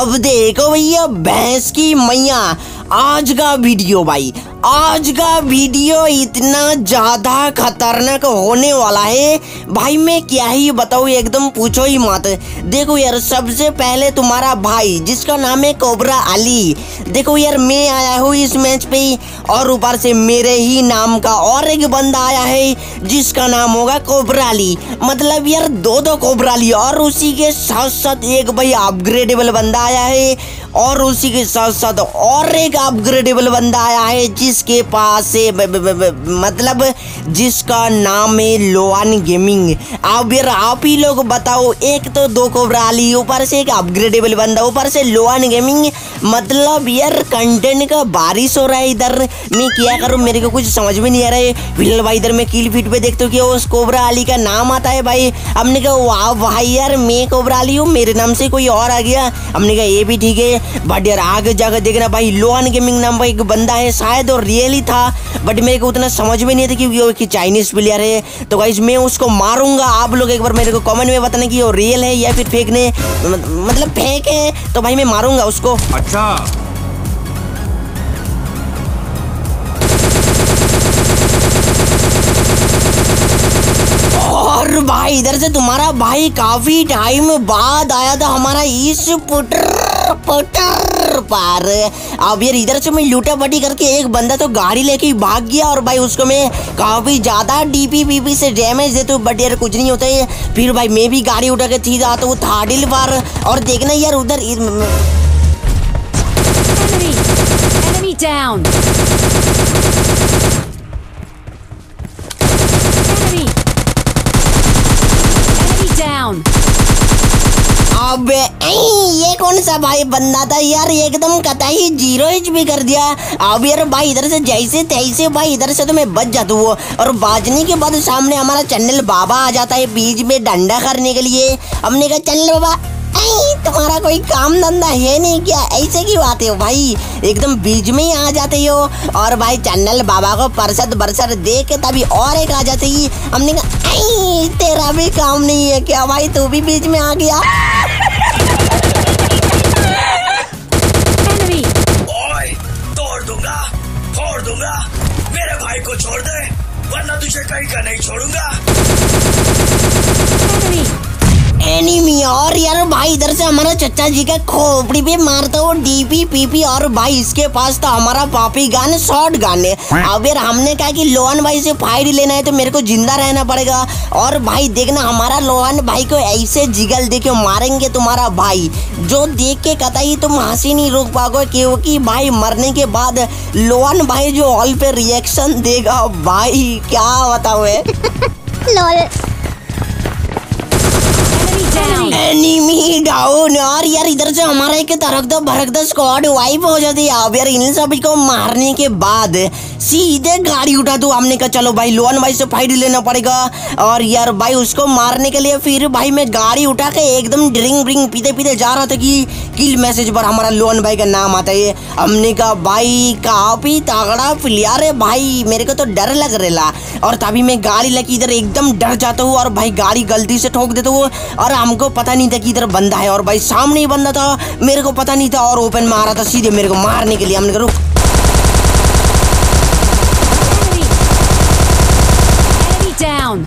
अब देखो भैया भैंस की मैया। आज का वीडियो भाई आज का वीडियो इतना ज़्यादा खतरनाक होने वाला है। भाई, मैं क्या ही बताऊँ, एकदम पूछो ही मत। देखो यार, सबसे पहले तुम्हारा भाई, जिसका नाम है कोबरा अली। देखो यार, मैं आया हूँ इस मैच पे और ऊपर से मेरे ही नाम का और एक बंदा आया है, जिसका नाम होगा कोबरा अली। मतलब यार दो दो कोबरा अली, और उसी के साथ साथ एक भाई अपग्रेडेबल बंदा आया है और उसी के साथ साथ और एक अपग्रेडेबल बंदा आया है जिसके पास से ब, ब, ब, मतलब जिसका नाम है लोअन गेमिंग। अब यार आप ही लोग बताओ एक तो दो कोबरा अली ऊपर से एक अपग्रेडेबल बंदा ऊपर से लोअन गेमिंग। मतलब यार कंटेंट का बारिश हो रहा है इधर। मैं क्या करूँ मेरे को कुछ समझ में नहीं आ रहा है। फ़िलहाल भाई इधर मैं कील फीट पे देखता हूँ कि उस कोबरा अली का नाम आता है भाई। हमने कहा वाह भाई यार मैं कोबरा अली हूँ मेरे नाम से कोई और आ गया। हमने कहा ये भी ठीक है। बट यार आगे जाकर देखना भाई लोहान गेमिंग नाम का एक बंदा है शायद और रियल ही था बट मेरे को उतना समझ में नहीं था कि वो कि चाइनीज़ प्लेयर है। तो गाइज़ मैं उसको मारूँगा आप लोग एक बार मेरे को कमेंट में बताना कि वो रियल है या फिर फेक ने। मतलब फेक है तो भाई मैं मारूँगा उसको। अच्छा। और भाई इधर से तुम्हारा भाई काफ़ी टाइम बाद आया था हमारा इस पुटर। पुटर पर अब यार इधर से मैं लूटा बटी करके एक बंदा तो गाड़ी लेके भाग गया और भाई उसको मैं काफ़ी ज़्यादा डीपी पीपी से डैमेज देता हूँ बट यार कुछ नहीं होता है फिर भाई मैं भी गाड़ी उठा के थी जाता हूँ थाडिल पर और देखना यार उधर Enemy! Down! Enemy! Enemy down! अब ये कौन सा भाई बंदा था यार? एकदम कतई ज़ीरो एच भी कर दिया। अब यार भाई इधर से जैसे तैसे भाई इधर से तो मैं बच जाता हूँ। और बाजने के बाद सामने हमारा चैनल बाबा आ जाता है बीच में डंडा करने के लिए। हमने कहा, चैनल बाबा तुम्हारा कोई काम धंधा है नहीं क्या? ऐसे की बात है भाई? एकदम बीच में ही आ जाते हो। और भाई चैनल बाबा को परसद बरसद दे के तभी और एक आ जाते ही हमने कहा तेरा भी काम नहीं है क्या भाई? तू भी बीच में आ गया? भाई को छोड़ दे वरना तुझे कहीं का नहीं छोड़ूँगा Enemy! एनिमी और यार भाई इधर से हमारा चचा जी का खोपड़ी पे मारता हो डीपी पीपी और भाई इसके पास तो हमारा पापी गान शॉर्ट गान है। अब यार हमने कहा कि लोहन भाई से फाइट लेना है तो मेरे को ज़िंदा रहना पड़ेगा। और भाई देखना हमारा लोहन भाई को ऐसे जिगल दे के मारेंगे तुम्हारा भाई। जो देख के कतई तुम हँसी नहीं रोक पाओगे क्योंकि भाई मरने के बाद लोहन भाई जो हॉल पे रिएक्शन देगा भाई क्या बताओ है lol Enemy down! Enemy down और यार, इधर से हमारा एक तरकदा भरकदा स्क्वाड वाइप हो जाती है। अब यार, इन सभी को मारने के बाद सीधे गाड़ी उठा दो। हमने कहा, चलो भाई लोहन भाई से फाइट लेना पड़ेगा। और यार भाई, उसको मारने के लिए फिर भाई मैं गाड़ी उठा के एकदम ड्रिंक ड्रिंक पीते पीते जा रहा था कि किल मैसेज पर हमारा लोहन भाई का नाम आता है हमने कहा, भाई, काफ़ी तागड़ा प्लेयर है भाई, मेरे को तो डर लग रहा और तभी मैं गाड़ी लेके इधर एकदम डर जाता हूँ और भाई गाड़ी गलती से ठोक देता हूँ। और हमको पता नहीं था कि इधर बंदा है और भाई सामने ही बंदा था। मेरे को पता नहीं था और ओपन में आ रहा था, सीधे मेरे को मारने के लिए हमने कहा, रुक Enemy! Enemy down!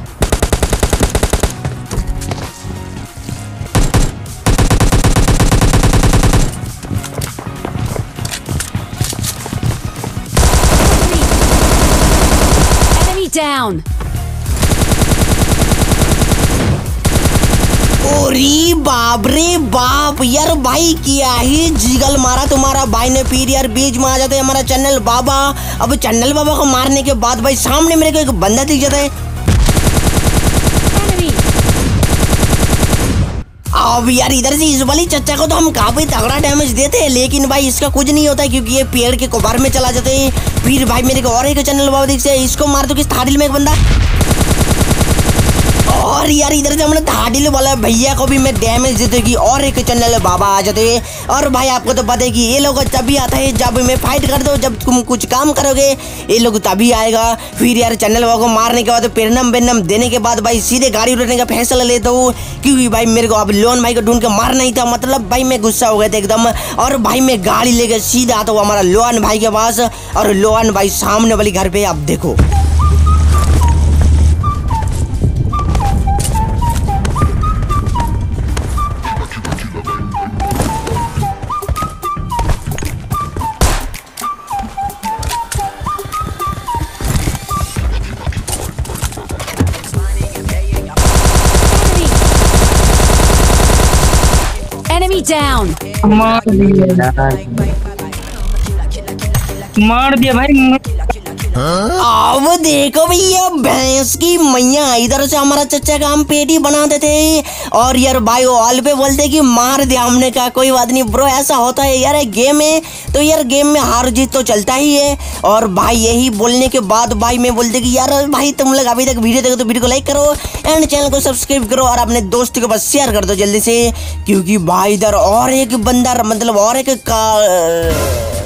Enemy down! बाप रे बाप, यार भाई क्या ही जिगल मारा तुम्हारा भाई ने फिर यार बीच में आ जाते हमारा चैनल बाबा अब चैनल बाबा को मारने के बाद भाई सामने मेरे को एक बंदा दिख जाता है Enemy! अब यार, इधर से इस वाली चच्चा को तो हम काफ़ी तगड़ा डैमेज देते हैं, लेकिन भाई इसका कुछ नहीं होता है क्योंकि ये पेड़ के कबार में चला जाते हैं। फिर भाई मेरे को और एक चैनल बाबा दिख से इसको मार दो किस थाडिल में एक बंदा। और यार इधर से हमने धाडिल वाला भैया को भी मैं डैमेज देते कि और एक चैनल बाबा आ जाते और भाई आपको तो पता है कि ये लोग तभी आता है, जब मैं फाइट कर दो जब तुम कुछ काम करोगे, ये लोग तभी आएगा। फिर यार चैनल वालों को मारने के बाद पेरनम बेरनम देने के बाद भाई सीधे गाड़ी उठाने का फैसला लेता हूँ। क्योंकि भाई मेरे को अब लोन भाई को ढूंढ के मारना ही था। मतलब भाई मैं गुस्सा हो गया था एकदम। और भाई मैं गाड़ी लेकर सीधा आता हूँ हमारा लोहन भाई के पास। और लोहन भाई सामने वाली घर पे, आप देखो। Enemy down. मार दिया मार दिया भाई अब देखो भैया, भैंस की मैया इधर से हमारा चचा का हम पेटी बनाते थे। और यार भाई ऑल पे बोलते कि मार दिया हमने कहा, कोई बात नहीं ब्रो, ऐसा होता है यार गेम है। तो यार गेम में हार जीत तो चलता ही है। और भाई, यही बोलने के बाद भाई मैं बोलते कि यार भाई, तुम लोग अभी तक वीडियो देखो तो वीडियो को लाइक करो एंड चैनल को सब्सक्राइब करो और अपने दोस्त के पास शेयर कर दो जल्दी से। क्योंकि भाई, इधर और एक बंदा मतलब और एक का,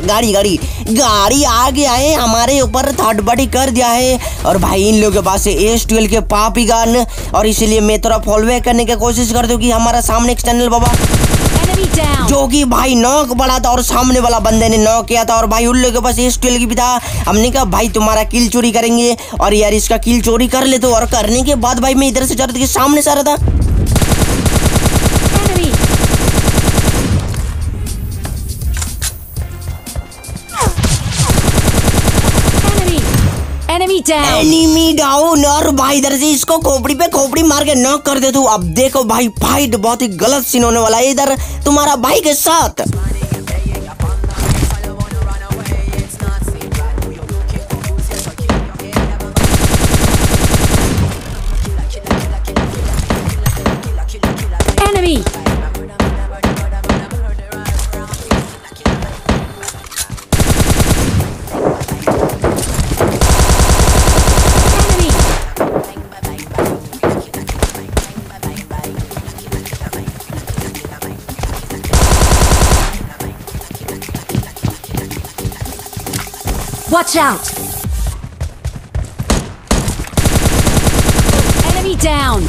गाड़ी गाड़ी गाड़ी आ गया है हमारे ऊपर। थर्ड बॉडी कर दिया है और भाई इन लोगों के पास है एस ट्वेल्व के पापी गन। और इसलिए मैं थोड़ा फॉलोवे करने की कोशिश करता हूँ कि हमारा सामने एक चैनल बाबा। जो कि भाई नॉक बड़ा था और सामने वाला बंदे ने नॉक किया था और भाई उन लोगों के पास एस ट्वेल्व की भी था। हमने कहा भाई तुम्हारा किल चोरी करेंगे और यार इसका किल चोरी कर ले तो और करने के बाद भाई मैं इधर से जा रहा था कि सामने से आ रहा था। Enemy down. एनिमी डाउन और भाई इधर से इसको खोपड़ी पे खोपड़ी मार के नॉक कर दे तू अब देखो भाई फाइट बहुत ही गलत सीन होने वाला है इधर तुम्हारा भाई के साथ Enemy. Enemy. Watch out! Enemy down!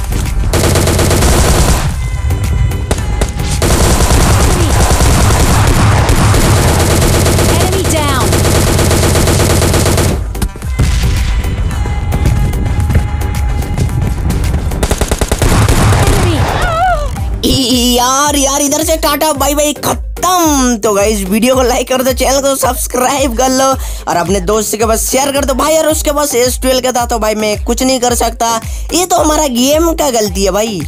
यार यार इधर से टाटा बाय बाय खत्म तो गाइस वीडियो को लाइक कर दो चैनल को सब्सक्राइब कर लो और अपने दोस्त के पास शेयर कर दो भाई और उसके पास एस ट्वेल्व का था तो भाई मैं कुछ नहीं कर सकता। ये तो हमारा गेम का गलती है भाई।